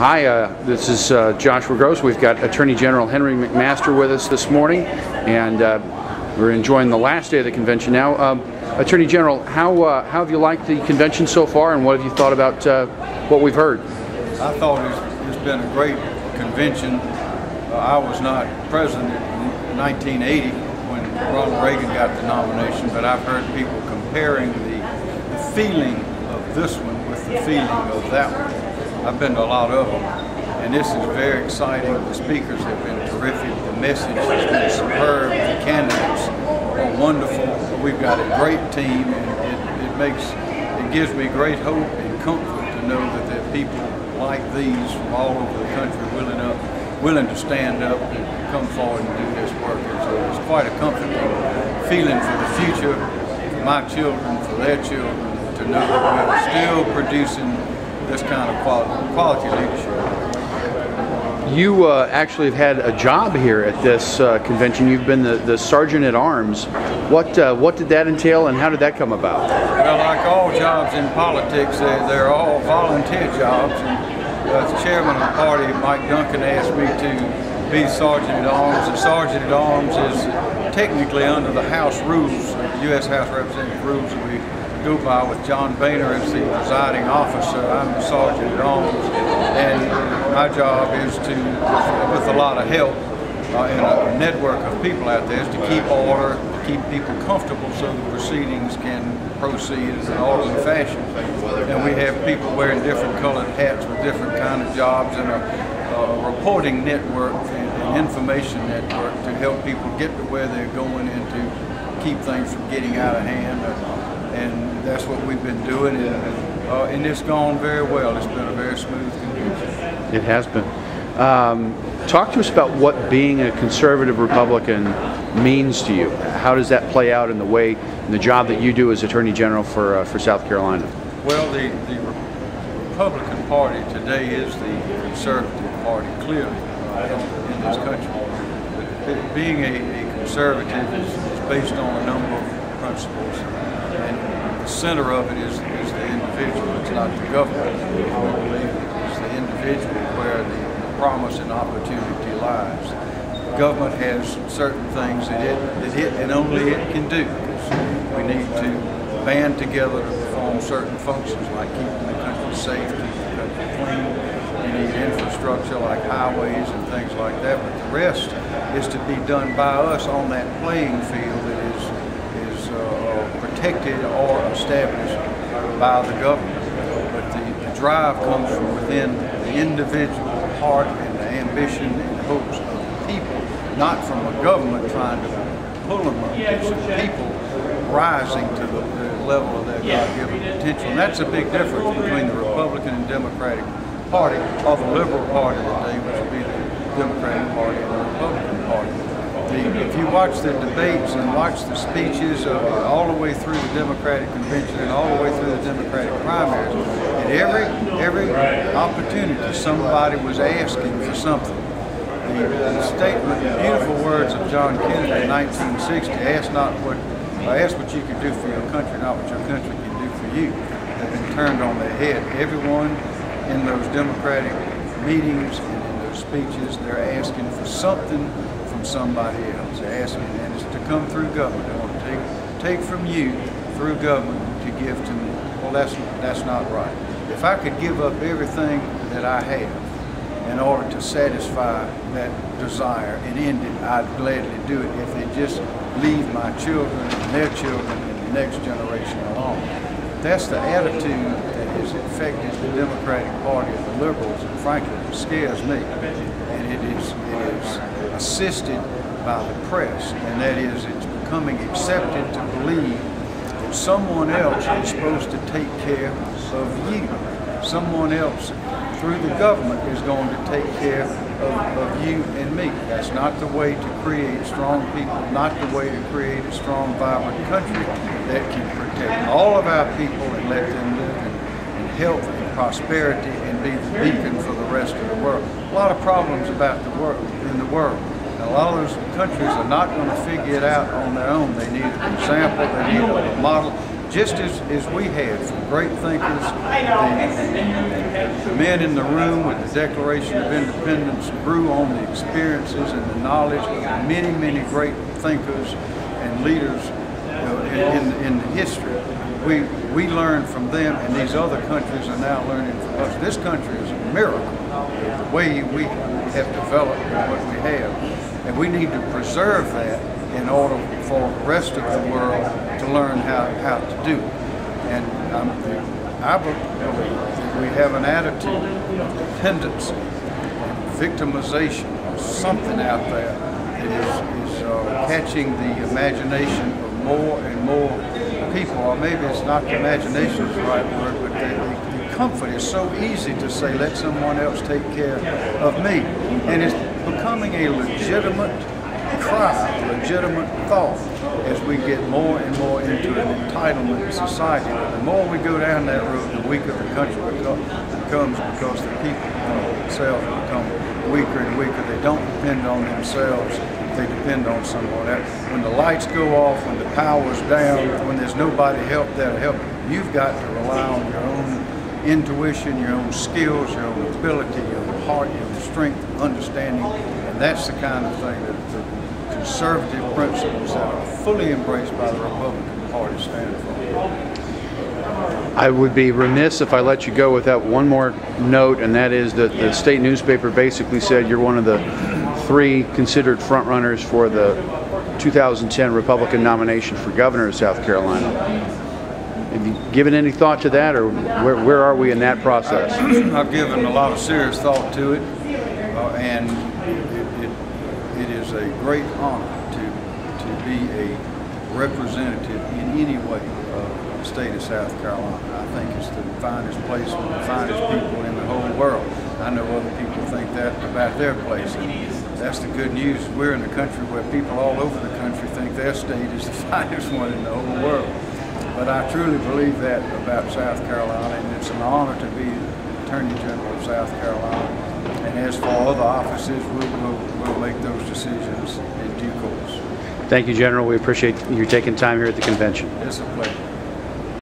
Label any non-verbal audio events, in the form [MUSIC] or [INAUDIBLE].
Hi, uh, this is uh, Joshua Gross. We've got Attorney General Henry McMaster with us this morning, and uh, we're enjoying the last day of the convention now. Um, Attorney General, how, uh, how have you liked the convention so far, and what have you thought about uh, what we've heard? I thought it's, it's been a great convention. Uh, I was not present in 1980 when Ronald Reagan got the nomination, but I've heard people comparing the, the feeling of this one with the feeling of that one. I've been to a lot of them, and this is very exciting. The speakers have been terrific. The message has been superb. The candidates are wonderful. We've got a great team, and it, it makes it gives me great hope and comfort to know that there are people like these from all over the country willing up, willing to stand up and come forward and do this work. And so it's quite a comforting feeling for the future, for my children, for their children, to know that we're still producing this kind of quality, quality leadership. You uh, actually have had a job here at this uh, convention. You've been the, the sergeant at arms. What uh, what did that entail, and how did that come about? Well, like all jobs in politics, they, they're all volunteer jobs. And uh, the chairman of the party, Mike Duncan, asked me to be sergeant at arms. And sergeant at arms is technically under the House rules, U.S. House Representative rules. We by with John Boehner as the presiding officer. I'm sergeant at and my job is to, with a lot of help uh, and a network of people out there, is to keep order, to keep people comfortable so the proceedings can proceed in an orderly fashion. And we have people wearing different colored hats with different kind of jobs and a, a reporting network and an information network to help people get to where they're going and to keep things from getting out of hand. And that's what we've been doing, and, uh, and it's gone very well. It's been a very smooth convention. It has been. Um, talk to us about what being a conservative Republican means to you. How does that play out in the way, in the job that you do as Attorney General for uh, for South Carolina? Well, the, the Republican Party today is the conservative party, clearly, in this country. Being a, a conservative is, is based on a number of principles, and the center of it is, is the individual. It's not the government. We believe it's the individual where the promise and opportunity lies. The government has certain things that it, that it and only it can do. We need to band together to perform certain functions like keeping the country safe, keeping the country clean. We need infrastructure like highways and things like that, but the rest is to be done by us on that playing field that is, protected or established by the government. But the, the drive comes from within the individual heart and the ambition and hopes of the people, not from a government trying to pull them up. It's people rising to the, the level of their God-given potential. And that's a big difference between the Republican and Democratic Party, or the Liberal Party today, which would be the Democratic Party and the Republican Party. The, if you watch the debates and watch the speeches uh, all the way through the Democratic convention and all the way through the Democratic primaries, at every every opportunity somebody was asking for something. The, the statement, the beautiful words of John Kennedy in 1960, ask not what, ask what you can do for your country, not what your country can do for you, have been turned on their head. Everyone in those Democratic meetings and in those speeches, they're asking for something from somebody else. Asking, and it's to come through government. They want to take, take from you through government to give to me. Well, that's, that's not right. If I could give up everything that I have in order to satisfy that desire and end it, I'd gladly do it if they just leave my children and their children and the next generation alone. That's the attitude that has infected the Democratic Party and the liberals, and frankly, it scares me. And it is, it is assisted by the press, and that is it's becoming accepted to believe that someone else is supposed to take care of you. Someone else through the government is going to take care of, of you and me. That's not the way to create strong people, not the way to create a strong, vibrant country that can protect all of our people and let them live in, in health and prosperity and be the beacon for the rest of the world. A lot of problems about the world in the world. And a lot of those countries are not going to figure it out on their own. They need an example, they need a model, just as, as we had from great thinkers, the, the men in the room with the Declaration of Independence grew on the experiences and the knowledge of many, many great thinkers and leaders in, in, in history. We, we learned from them, and these other countries are now learning from us. This country is a miracle, the way we have developed what we have. And we need to preserve that in order for the rest of the world to learn how, how to do it. And um, I believe that we have an attitude of dependency victimization something out there that is, is uh, catching the imagination of more and more people, or maybe it's not the imagination is the right word, but the, the comfort is so easy to say, let someone else take care of me. And it's becoming a legitimate cry, legitimate thought as we get more and more into an entitlement society. The more we go down that road, the weaker the country becomes because the people themselves become weaker and weaker. They don't depend on themselves they depend on someone. When the lights go off, when the power's down, when there's nobody help that'll help, you've got to rely on your own intuition, your own skills, your own ability, heart, your own strength, understanding, and that's the kind of thing that the conservative principles that are fully embraced by the Republican Party stand for. I would be remiss if I let you go without one more note, and that is that the state newspaper basically said you're one of the three considered frontrunners for the 2010 Republican nomination for governor of South Carolina. Have you given any thought to that, or where, where are we in that process? [CLEARS THROAT] I've given a lot of serious thought to it, uh, and it, it, it is a great honor to, to be a representative in any way of the state of South Carolina. I think it's the finest place with the finest people in the whole world. I know other people think that about their place. And that's the good news. We're in a country where people all over the country think their state is the [LAUGHS] finest one in the whole world. But I truly believe that about South Carolina, and it's an honor to be Attorney General of South Carolina. And as for other offices, we'll, we'll, we'll make those decisions in due course. Thank you, General. We appreciate you taking time here at the convention. It's a pleasure.